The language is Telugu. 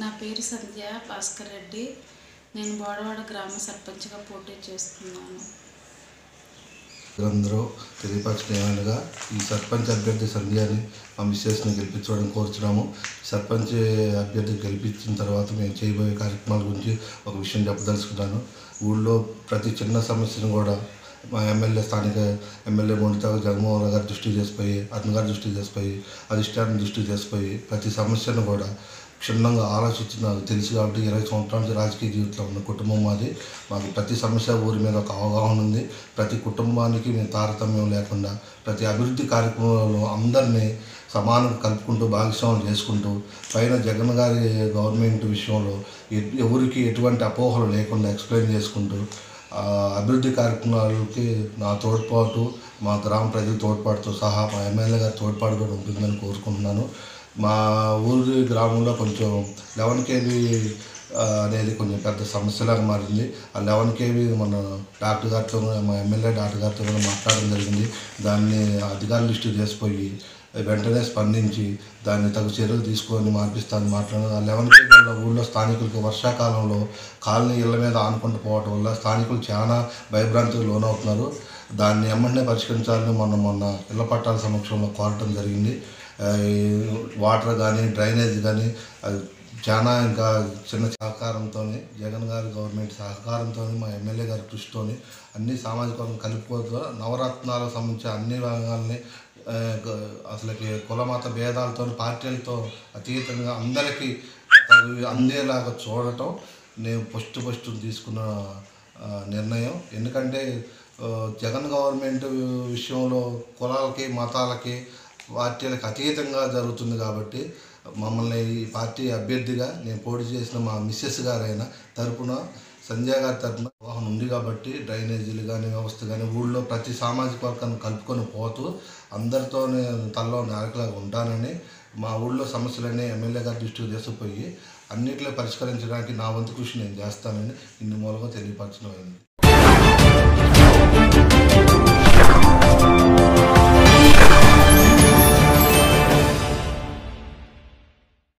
నా పేరు సంధ్య భాస్కర్ రెడ్డి. నేను బోడవాడ గ్రామ సర్పంచ్గా పోటీ చేస్తున్నాను. అందరూ తెలియపరచడం ఏమనగా ఈ సర్పంచ్ అభ్యర్థి సంధ్యాని మా మిస్సెస్ని గెలిపించడం కోరుచున్నాము. సర్పంచ్ అభ్యర్థి గెలిపించిన తర్వాత మేము చేయబోయే కార్యక్రమాల గురించి ఒక విషయం చెప్పదలుచుకున్నాను. ఊళ్ళో ప్రతి చిన్న సమస్యను కూడా మా ఎమ్మెల్యే స్థానిక ఎమ్మెల్యే మొండిత జగన్మోహన్ గారు గారి చేసిపోయి అతను గారి దృష్టి చేసిపోయి అధిష్టానం దృష్టి చేసిపోయి ప్రతి సమస్యను కూడా క్షుణ్ణంగా ఆలోచించి నాకు తెలుసు కాబట్టి ఇరవై సంవత్సరాల నుంచి రాజకీయ జీవితంలో ఉన్న కుటుంబం మాది. మాకు ప్రతి సమస్య ఊరి మీద ఒక అవగాహన ఉంది. ప్రతి కుటుంబానికి మేము తారతమ్యం లేకుండా ప్రతి అభివృద్ధి కార్యక్రమంలో అందరినీ సమానంగా కలుపుకుంటూ భాగస్వామ్యం చేసుకుంటూ పైన జగన్ గారి గవర్నమెంట్ విషయంలో ఎ- ఎవరికి ఎటువంటి అపోహలు లేకుండా ఎక్స్ప్లెయిన్ చేసుకుంటూ అభివృద్ధి కార్యక్రమాలకి నా తోడ్పాటు మా గ్రామ ప్రజల తోడ్పాటుతో సహా మా ఎమ్మెల్యే గారి తోడ్పాటు కూడా ఉంటుందని కోరుకుంటున్నాను. మా ఊరి గ్రామంలో కొంచెం లెవెన్ కేవీ అనేది కొంచెం పెద్ద సమస్యలాగా మారింది. ఆ లెవెన్ కేవీ మన డాక్టర్ గారితో మా ఎమ్మెల్యే డాక్టర్ గారితో కూడా మాట్లాడడం జరిగింది. దాన్ని అధికారుల దృష్టికి చేసిపోయి వెంటనే స్పందించి దాన్ని తగు చర్యలు తీసుకొని మార్పిస్తాను మాట్లాడడం ఆ లెవెన్ కేవీ ఊళ్ళో స్థానికులకు వర్షాకాలంలో కాలనీ ఇళ్ళ మీద ఆనుకుంటూ పోవటం వల్ల స్థానికులు చాలా భయభ్రాంతికి లోనవుతున్నారు. దాన్ని ఎమ్మటనే పరిష్కరించాలని మొన్న మొన్న ఇళ్ళ పట్టాల సమక్షంలో కోరటం జరిగింది. వాటర్ కానీ డ్రైనేజ్ కానీ అది చాలా ఇంకా చిన్న సహకారంతో జగన్ గారి గవర్నమెంట్ సహకారంతో మా ఎమ్మెల్యే గారి కృషితో అన్ని సామాజిక వర్గం కలుపుకోవడం నవరత్నాలకు సంబంధించిన అన్ని రంగాల్ని అసలుకి కులమత భేదాలతో పార్టీలతో అతీతంగా అందరికీ అందేలాగా చూడటం నేను ఫస్ట్ ఫస్ట్ తీసుకున్న నిర్ణయం. ఎందుకంటే జగన్ గవర్నమెంట్ విషయంలో కులాలకి మతాలకి పార్టీలకు అతీతంగా జరుగుతుంది కాబట్టి మమ్మల్ని ఈ పార్టీ అభ్యర్థిగా నేను పోటీ చేసిన మా మిస్సెస్ గారైన తరపున సంజయ్ గారి తరపున వాహనం ఉంది కాబట్టి డ్రైనేజీలు కానీ వ్యవస్థ కానీ ఊళ్ళో ప్రతి సామాజిక వర్గాన్ని కలుపుకొని పోతూ అందరితో తల్లో నాయకులాగా ఉంటానని మా ఊళ్ళో సమస్యలన్నీ ఎమ్మెల్యే గారి దృష్టికి తీసుకుపోయి అన్నిట్లో పరిష్కరించడానికి నా వంతు కృషి నేను చేస్తానని ఇన్ని మూలంగా తెలియపరచడం అయింది.